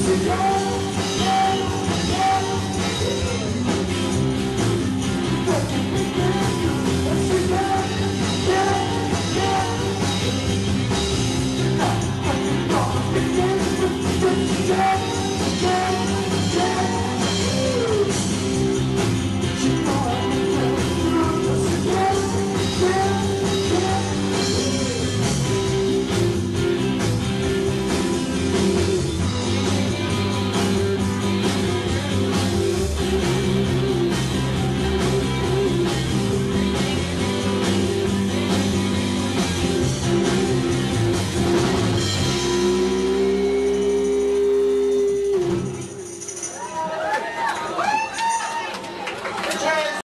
Sugar,